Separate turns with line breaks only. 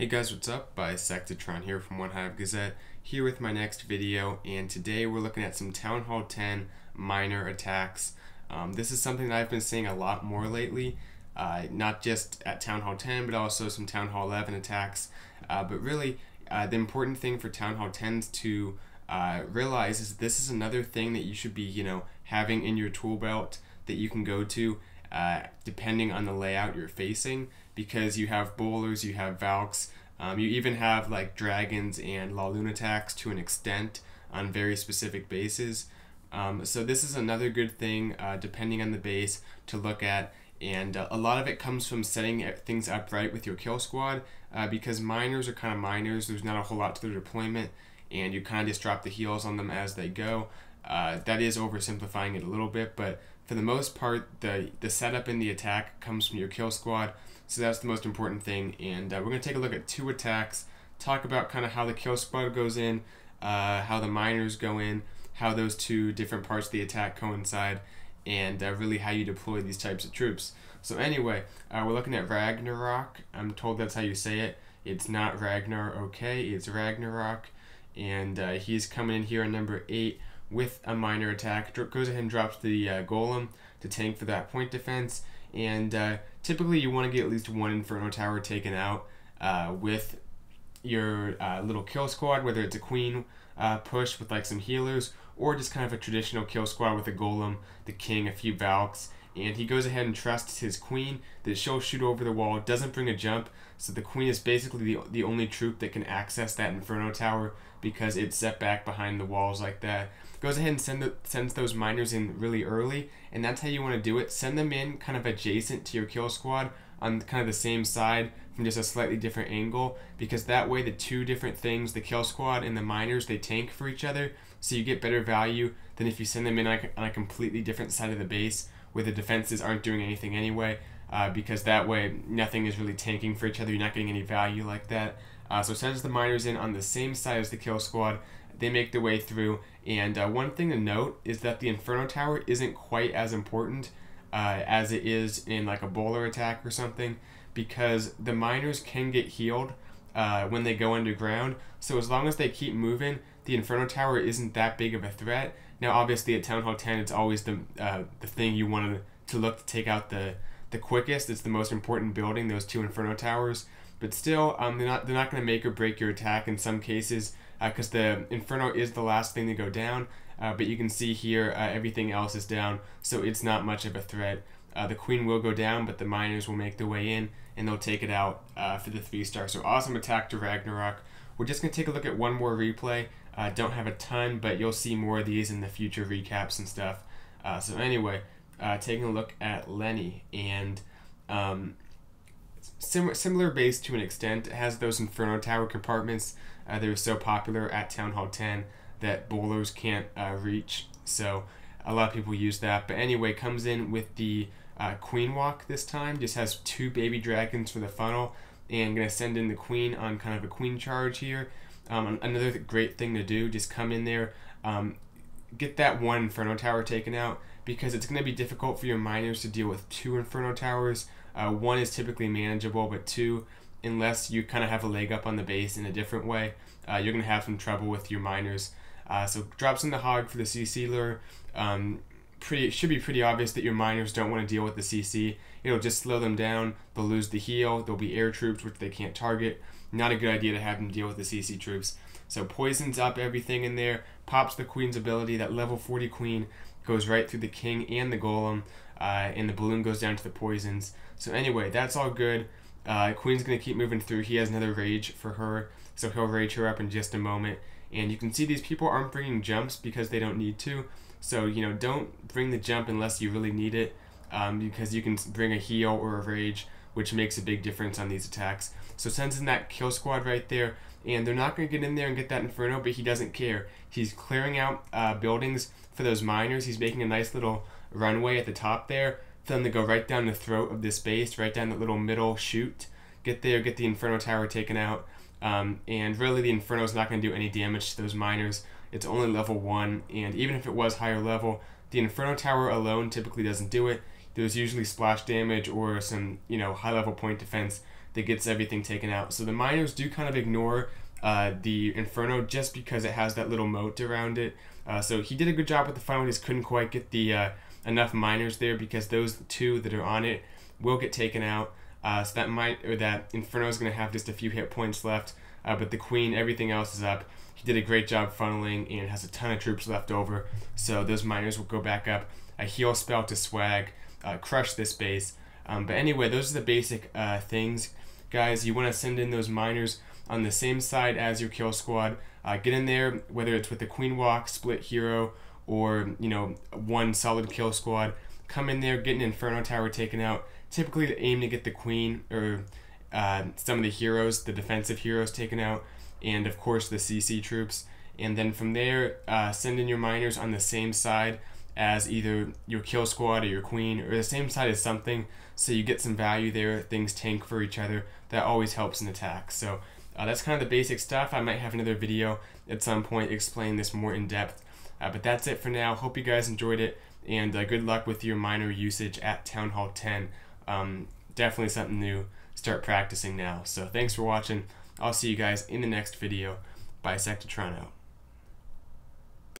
Hey guys, what's up? Bisectatron here from One Hive Gazette, here with my next video, and today we're looking at some Town Hall 10 miner attacks. Um, this is something that I've been seeing a lot more lately, uh, not just at Town Hall 10, but also some Town Hall 11 attacks. Uh, but really, uh, the important thing for Town Hall 10s to uh, realize is this is another thing that you should be, you know, having in your tool belt that you can go to uh, depending on the layout you're facing because you have bowlers, you have Valks, um, you even have like dragons and La Luna attacks to an extent on very specific bases. Um, so this is another good thing, uh, depending on the base, to look at. And uh, a lot of it comes from setting things up right with your kill squad, uh, because miners are kind of miners. There's not a whole lot to their deployment, and you kind of just drop the heals on them as they go. Uh, that is oversimplifying it a little bit, but for the most part, the the setup in the attack comes from your kill squad. So that's the most important thing. And uh, we're going to take a look at two attacks, talk about kind of how the kill squad goes in, uh, how the miners go in, how those two different parts of the attack coincide, and uh, really how you deploy these types of troops. So anyway, uh, we're looking at Ragnarok. I'm told that's how you say it. It's not Ragnar, okay? It's Ragnarok. And uh, he's coming in here on number 8 with a miner attack. Goes ahead and drops the uh, Golem to tank for that point defense and uh, typically you want to get at least one Inferno Tower taken out uh, with your uh, little kill squad, whether it's a Queen uh, push with like some healers, or just kind of a traditional kill squad with a Golem, the King, a few Valks, and he goes ahead and trusts his Queen. That she'll shoot over the wall, doesn't bring a jump, so the Queen is basically the, the only troop that can access that Inferno Tower because it's set back behind the walls like that. Goes ahead and send the, sends those miners in really early, and that's how you want to do it. Send them in kind of adjacent to your kill squad on kind of the same side from just a slightly different angle because that way the two different things, the kill squad and the miners, they tank for each other, so you get better value than if you send them in on a, completely different side of the base where the defenses aren't doing anything anyway. Uh, because that way nothing is really tanking for each other. You're not getting any value like that. Uh, so sends the miners in on the same side as the kill squad. They make their way through. And uh, one thing to note is that the Inferno Tower isn't quite as important uh, as it is in like a bowler attack or something because the miners can get healed uh, when they go underground. So as long as they keep moving, the Inferno Tower isn't that big of a threat. Now, obviously, at Town Hall 10, it's always the uh, the thing you want to look to take out the the quickest. It's the most important building, those two Inferno Towers. But still, um, they're not they're not going to make or break your attack in some cases because uh, the Inferno is the last thing to go down. Uh, but you can see here uh, everything else is down, so it's not much of a threat. Uh, the Queen will go down, but the Miners will make their way in and they'll take it out uh, for the three star. So awesome attack to Ragnarok. We're just going to take a look at one more replay. Uh, don't have a ton, but you'll see more of these in the future recaps and stuff. so anyway, taking a look at Lenny and um, sim- similar base to an extent. It has those Inferno Tower compartments uh, that are so popular at Town Hall 10 that bowlers can't uh, reach. So a lot of people use that. But anyway, comes in with the uh, Queen Walk this time. Just has two baby dragons for the funnel. And to send in the Queen on kind of a Queen charge here. Um, another great thing to do, just come in there, um, get that one Inferno Tower taken out because it's going to be difficult for your miners to deal with two Inferno Towers. Uh, one is typically manageable, but two, unless you kind of have a leg up on the base in a different way, uh, you're going to have some trouble with your miners. Uh, so drops in the hog for the CC lure. Um, pretty it should be pretty obvious that your miners don't want to deal with the CC. It'll just slow them down. They'll lose the heal. There'll be air troops which they can't target. Not a good idea to have them deal with the CC troops. So poisons up everything in there. Pops the queen's ability. That level 40 queen goes right through the king and the golem, uh, and the balloon goes down to the poisons. So anyway, that's all good. Uh, Queen's gonna keep moving through. He has another rage for her, so he'll rage her up in just a moment. And you can see these people aren't bringing jumps because they don't need to. So you know, don't bring the jump unless you really need it, um, because you can bring a heal or a rage, which makes a big difference on these attacks. So sends in that kill squad right there, and they're not gonna get in there and get that inferno, but he doesn't care. He's clearing out uh, buildings for those miners. He's making a nice little runway at the top there for them to go right down the throat of this base, right down that little middle chute. Get there, get the Inferno Tower taken out. Um, and really, the Inferno is not going to do any damage to those miners. It's only level 1, and even if it was higher level, the Inferno Tower alone typically doesn't do it. There's usually splash damage or some, you know, high level point defense that gets everything taken out. So the miners do kind of ignore uh, the Inferno just because it has that little moat around it. Uh, so he did a good job with the final, just couldn't quite get the uh, enough miners there because those two that are on it will get taken out. Uh, so that might or that Inferno is going to have just a few hit points left, uh, but the Queen, everything else is up. He did a great job funneling and has a ton of troops left over, so those miners will go back up. A heal spell to swag, uh, crush this base. Um, but anyway, those are the basic uh, things, guys. You want to send in those miners on the same side as your kill squad. Uh, get in there, whether it's with the Queen Walk, split hero, or you know one solid kill squad. Come in there, get an Inferno Tower taken out typically aim to get the queen or uh, some of the heroes, the defensive heroes taken out, and of course the CC troops. And then from there, uh, send in your miners on the same side as either your kill squad or your queen, or the same side as something, so you get some value there. Things tank for each other. That always helps in attack. So uh, that's kind of the basic stuff. I might have another video at some point explain this more in depth. Uh, but that's it for now. Hope you guys enjoyed it, and uh, good luck with your miner usage at Town Hall 10 um, definitely something new. Start practicing now. So thanks for watching. I'll see you guys in the next video. Bisectatron out.